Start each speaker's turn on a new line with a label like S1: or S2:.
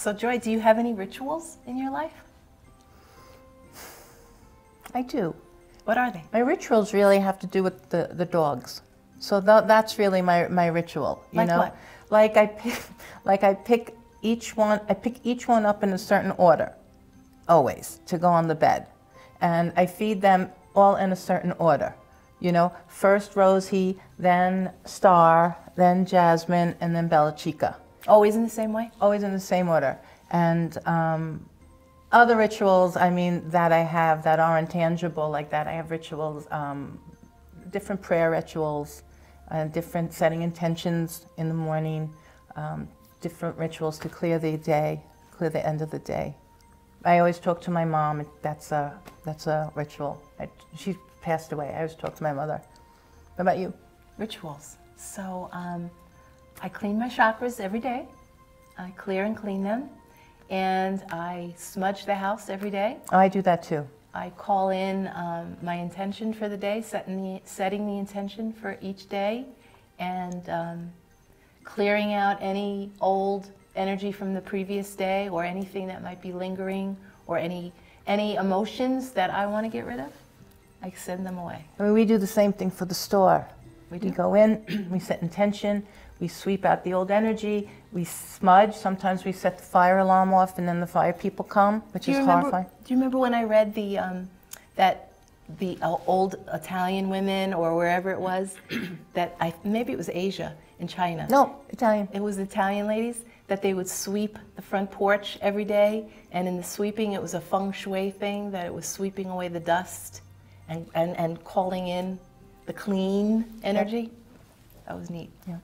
S1: So, Joy, do you have any rituals in your life?
S2: I do.
S1: What are they?
S2: My rituals really have to do with the, the dogs. So tha that's really my, my ritual. You
S1: Like
S2: know,
S1: what?
S2: like I pick, like I pick each one. I pick each one up in a certain order, always to go on the bed, and I feed them all in a certain order. You know, first Rosie, then Star, then Jasmine, and then Bella Chica.
S1: Always in the same way?
S2: Always in the same order. And um, other rituals, I mean, that I have that are intangible, like that, I have rituals, um, different prayer rituals, uh, different setting intentions in the morning, um, different rituals to clear the day, clear the end of the day. I always talk to my mom. That's a that's a ritual. I, she passed away. I always talk to my mother. What about you?
S1: Rituals. So, um, I clean my chakras every day. I clear and clean them. And I smudge the house every day.
S2: Oh, I do that too.
S1: I call in um, my intention for the day, setting the, setting the intention for each day, and um, clearing out any old energy from the previous day or anything that might be lingering or any, any emotions that I want to get rid of. I send them away.
S2: I mean, we do the same thing for the store.
S1: We
S2: We go in, we set intention, we sweep out the old energy, we smudge. Sometimes we set the fire alarm off, and then the fire people come, which is
S1: remember?
S2: horrifying.
S1: Do you remember when I read the um, that the uh, old Italian women or wherever it was that I maybe it was Asia in China.
S2: No, Italian.
S1: It was Italian ladies that they would sweep the front porch every day, and in the sweeping, it was a feng shui thing that it was sweeping away the dust and, and, and calling in the clean energy. That was neat.
S2: Yeah.